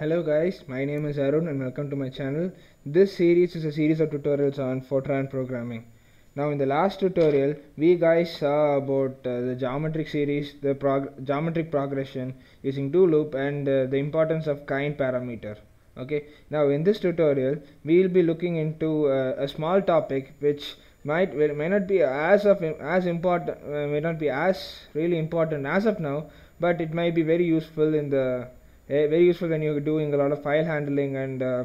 Hello guys, my name is Arun and welcome to my channel. This series is a series of tutorials on Fortran programming. Now in the last tutorial, we guys saw about uh, the geometric series, the prog geometric progression using do loop and uh, the importance of kind parameter. Okay, now in this tutorial, we will be looking into uh, a small topic which might may not be as of as important, uh, may not be as really important as of now, but it might be very useful in the very useful when you're doing a lot of file handling and uh,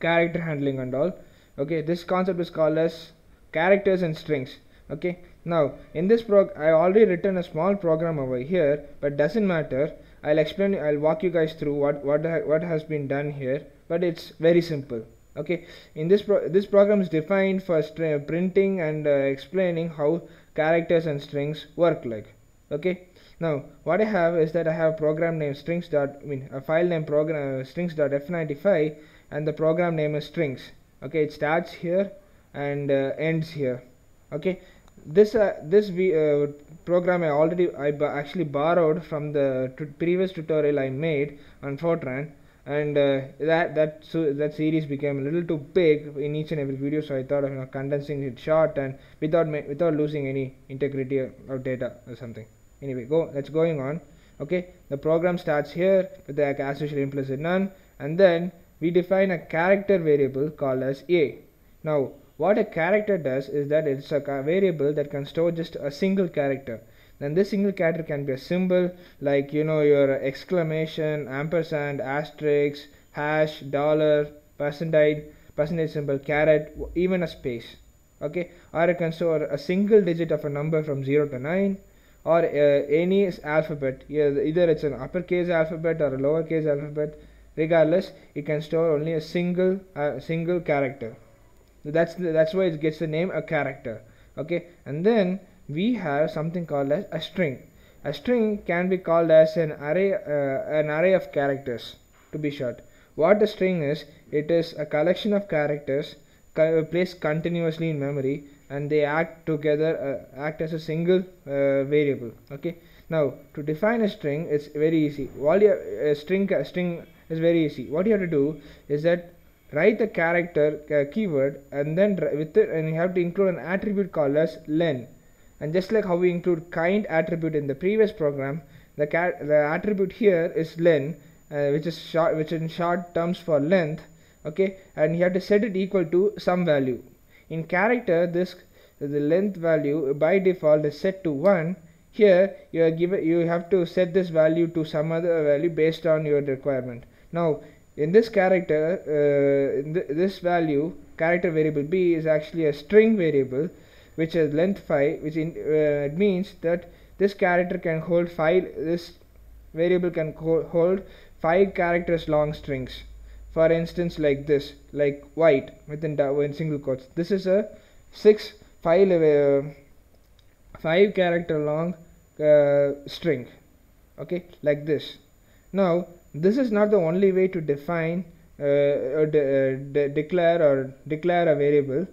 character handling and all. Okay this concept is called as characters and strings. Okay now in this prog i already written a small program over here but doesn't matter. I'll explain i'll walk you guys through what what ha what has been done here but it's very simple. Okay in this pro this program is defined for printing and uh, explaining how characters and strings work like. Okay now what I have is that I have a program name strings dot I mean a file name program uh, strings dot f95 and the program name is strings. Okay it starts here and uh, ends here. Okay this uh, this v, uh, program I already I actually borrowed from the previous tutorial I made on Fortran and uh, that that so that series became a little too big in each and every video so I thought of you know, condensing it short and without without losing any integrity of data or something anyway go let's going on. Okay the program starts here with the as usual implicit none and then we define a character variable called as a. Now what a character does is that it's a variable that can store just a single character. Then this single character can be a symbol like you know your exclamation ampersand asterisk hash dollar percentage percentage symbol caret even a space. Okay or it can store a single digit of a number from 0 to 9 or uh, any alphabet. Either it's an uppercase alphabet or a lowercase alphabet. Regardless it can store only a single uh, single character. That's the, that's why it gets the name a character. Okay? And then we have something called as a string. A string can be called as an array uh, an array of characters to be short. What a string is it is a collection of characters placed continuously in memory and they act together uh, act as a single uh, variable okay? Now to define a string it's very easy. All your a string string is very easy. What you have to do is that write the character uh, keyword and then with it and you have to include an attribute called as len. And just like how we include kind attribute in the previous program the the attribute here is len uh, which is short which in short terms for length okay? And you have to set it equal to some value in character this the length value by default is set to 1 here you are given you have to set this value to some other value based on your requirement. Now in this character uh, in th this value character variable b is actually a string variable which is length 5 which in, uh, means that this character can hold 5 this variable can hold 5 characters long strings for instance like this like white within in single quotes. This is a 6 5 uh, 5 character long uh, string okay like this. Now this is not the only way to define uh, or de uh, de declare or declare a variable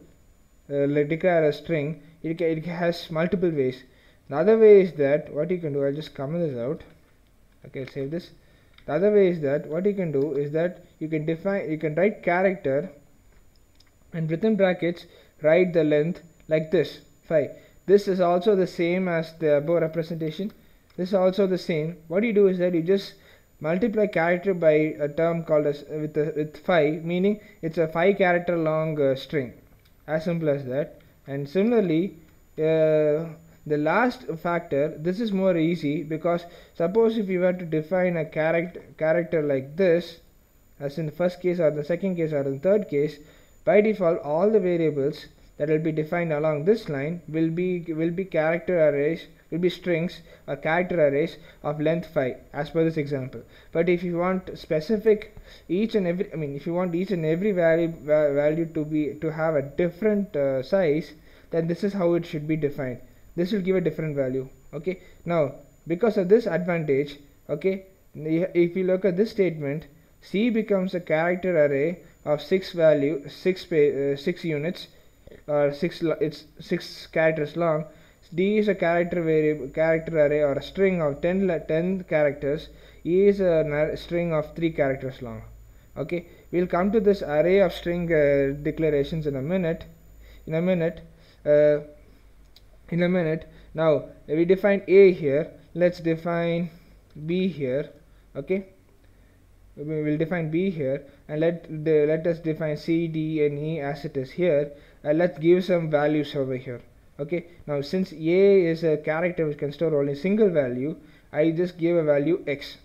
uh, declare a string. It, it has multiple ways. The other way is that what you can do I'll just comment this out. Okay save this the other way is that what you can do is that you can define you can write character and within brackets write the length like this. 5 this is also the same as the above representation. This is also the same. What you do is that you just multiply character by a term called as with a, with 5 meaning it's a 5 character long uh, string. As simple as that. And similarly uh, the last factor this is more easy because suppose if you were to define a character character like this as in the first case or the second case or the third case by default all the variables that will be defined along this line will be will be character arrays will be strings or character arrays of length 5 as per this example. But if you want specific each and every I mean if you want each and every value value to be to have a different uh, size then this is how it should be defined this will give a different value okay? Now because of this advantage okay if you look at this statement c becomes a character array of 6 value 6 uh, 6 units or 6 it's 6 characters long. D is a character variable character array or a string of 10 10 characters. E is a string of three characters long okay? We'll come to this array of string uh, declarations in a minute. In a minute uh, in a minute. Now we define a here. Let's define b here. Okay? We will define b here. And let the, let us define c d and e as it is here. And let's give some values over here. Okay? Now since a is a character which can store only single value i just give a value x.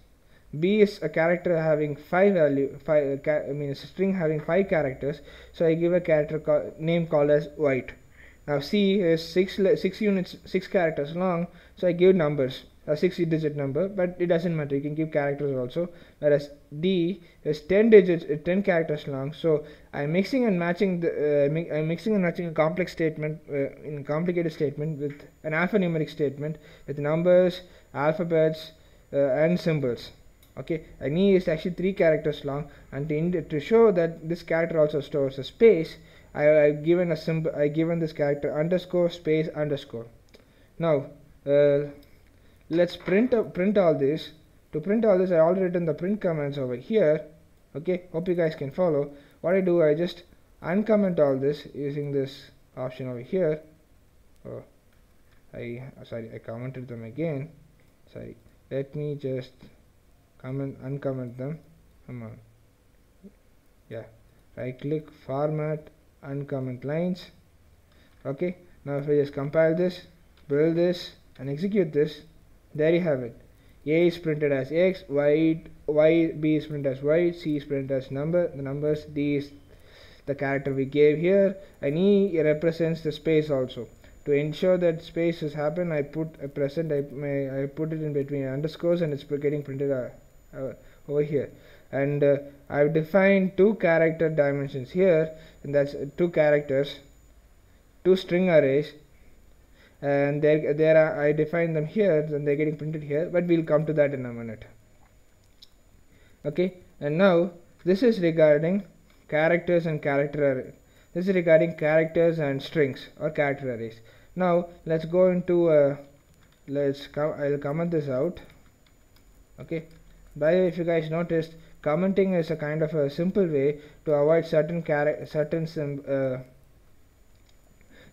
B is a character having five value five i mean a string having five characters. So i give a character name called as white now c is six six units six characters long so i give numbers a 60 digit number but it doesn't matter you can give characters also. Whereas d is 10 digits uh, 10 characters long so i'm mixing and matching the uh, i'm mixing and matching a complex statement uh, in complicated statement with an alphanumeric statement with numbers alphabets uh, and symbols. Okay and e is actually three characters long and to, to show that this character also stores a space I, have given a symbol I given this character underscore space underscore. Now uh, let's print print all this. To print all this I already written the print commands over here. Okay hope you guys can follow. What I do I just uncomment all this using this option over here. Oh I sorry I commented them again. Sorry let me just comment uncomment them. Come on. Yeah right click format uncomment lines okay now if I just compile this build this and execute this there you have it. A is printed as x y y b is printed as y c is printed as number the numbers d is the character we gave here and e represents the space also. To ensure that space has happened i put a present i i put it in between underscores and it's getting printed uh, uh, over here and uh, i've defined two character dimensions here. And that's two characters two string arrays. And there there are I define them here and they're getting printed here but we'll come to that in a minute. Okay? And now this is regarding characters and character array. This is regarding characters and strings or character arrays. Now let's go into uh, let's come I'll comment this out. Okay? By the way if you guys noticed commenting is a kind of a simple way to avoid certain certain uh,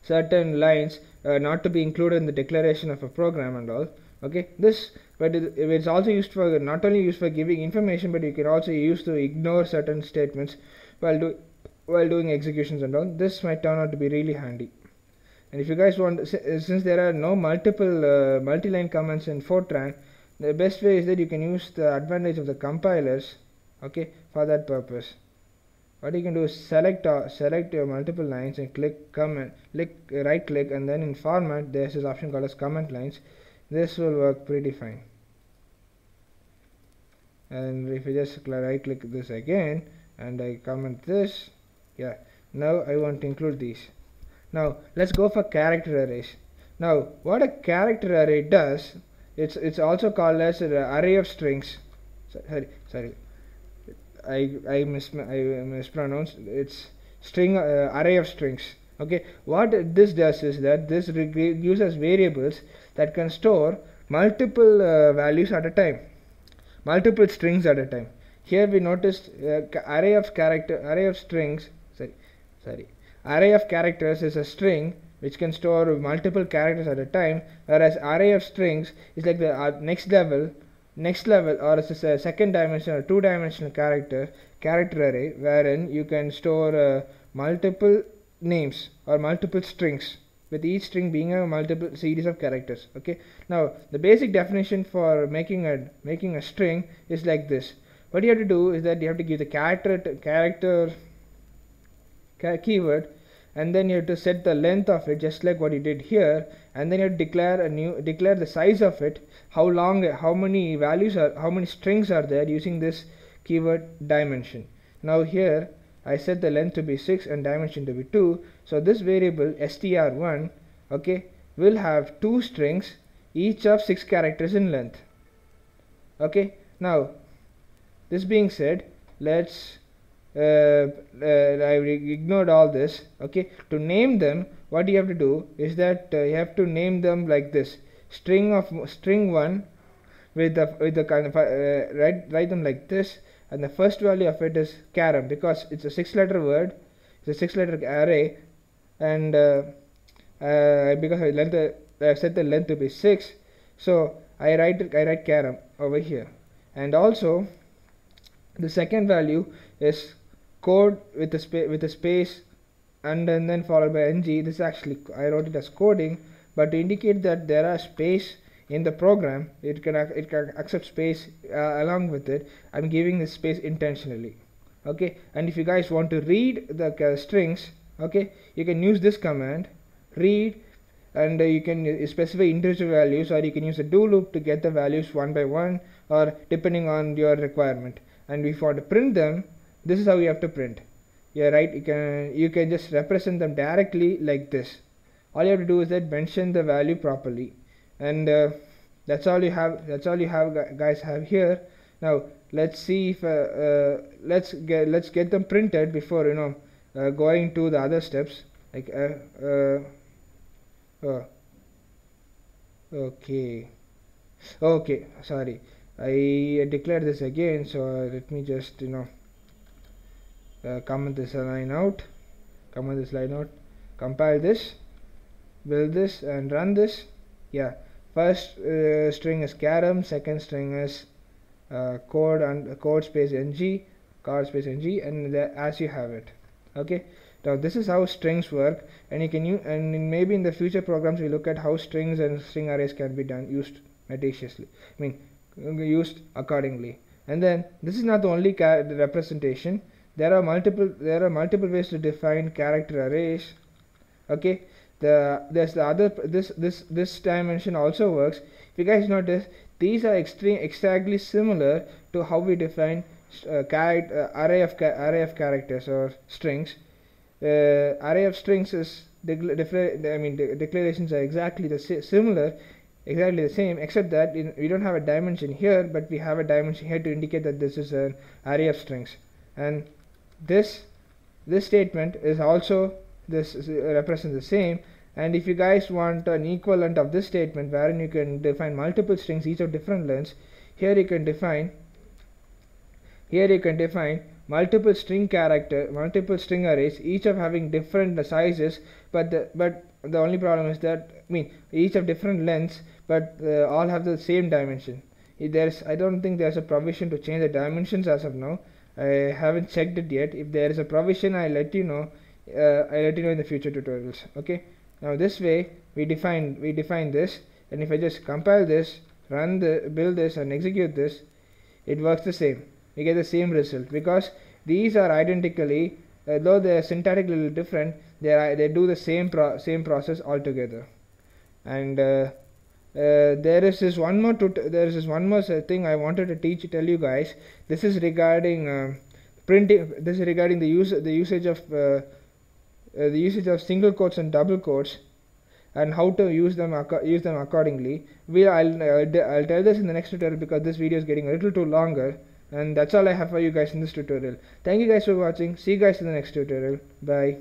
certain lines uh, not to be included in the declaration of a program and all. Okay? This but it, it's also used for not only used for giving information but you can also use to ignore certain statements while do while doing executions and all. This might turn out to be really handy. And if you guys want since there are no multiple uh, multi-line comments in fortran the best way is that you can use the advantage of the compilers okay for that purpose. What you can do is select uh, select your multiple lines and click comment click uh, right click and then in format there's this option called as comment lines. This will work pretty fine. And if you just right click this again and I comment this yeah now I want to include these. Now let's go for character arrays. Now what a character array does it's it's also called as an array of strings. Sorry sorry I I mis I mispronounced it's string uh, array of strings. Okay what this does is that this gives us variables that can store multiple uh, values at a time multiple strings at a time. Here we noticed uh, array of character array of strings sorry sorry array of characters is a string which can store multiple characters at a time whereas array of strings is like the uh, next level next level or it's a second dimensional two dimensional character character array wherein you can store uh, multiple names or multiple strings with each string being a multiple series of characters okay? Now the basic definition for making a making a string is like this. What you have to do is that you have to give the character character keyword and then you have to set the length of it just like what you did here. And then you declare a new declare the size of it. How long how many values are how many strings are there using this keyword dimension. Now here I set the length to be 6 and dimension to be 2 so this variable str1 okay will have two strings each of 6 characters in length. Okay now this being said let's I ignored all this okay? To name them what you have to do is that uh, you have to name them like this. String of string 1 with the with the kind of uh, write write them like this and the first value of it is carrom because it's a six letter word it's a six letter array and uh, uh, because I length I set the length to be six so I write it, I write carrom over here. And also the second value is code with a space with a space and then, then followed by ng. This is actually I wrote it as coding but to indicate that there are space in the program it can it can accept space uh, along with it. I'm giving this space intentionally. Okay? And if you guys want to read the uh, strings okay you can use this command read and uh, you can uh, specify individual values or you can use a do loop to get the values one by one or depending on your requirement. And if you want to print them this is how you have to print. Yeah right you can you can just represent them directly like this. All you have to do is that mention the value properly. And uh, that's all you have that's all you have guys have here. Now let's see if uh, uh, let's get let's get them printed before you know uh, going to the other steps. Like uh, uh, oh. okay. Okay sorry. I declared this again so let me just you know uh, comment this line out. Comment this line out. Compile this. Build this and run this. Yeah. First uh, string is carrom. Second string is uh, code and uh, code space ng card space ng and as you have it. Okay? Now this is how strings work. And you can use and in maybe in the future programs we look at how strings and string arrays can be done used mendaciously i mean used accordingly. And then this is not the only representation there are multiple there are multiple ways to define character arrays. Okay? The there's the other this this this dimension also works. If you guys notice these are extreme exactly similar to how we define uh, uh, array of array of characters or strings. Uh, array of strings is I mean de declarations are exactly the similar exactly the same except that in, we don't have a dimension here but we have a dimension here to indicate that this is an array of strings. And this this statement is also this represents the same. And if you guys want an equivalent of this statement wherein you can define multiple strings each of different lengths here you can define here you can define multiple string character multiple string arrays each of having different sizes but the, but the only problem is that I mean each of different lengths but uh, all have the same dimension. There's I don't think there's a provision to change the dimensions as of now I haven't checked it yet. If there is a provision I'll let you know. Uh, I'll let you know in the future tutorials okay? Now this way we define we define this and if I just compile this run the build this and execute this it works the same. We get the same result because these are identically uh, though they are syntactically little different they are they do the same pro same process altogether. And uh, uh, there is this one more there is this one more thing I wanted to teach tell you guys. This is regarding uh, printing this is regarding the use the usage of uh, uh, the usage of single quotes and double quotes and how to use them use them accordingly. We I'll, I'll, I'll tell this in the next tutorial because this video is getting a little too longer and that's all I have for you guys in this tutorial. Thank you guys for watching. See you guys in the next tutorial. Bye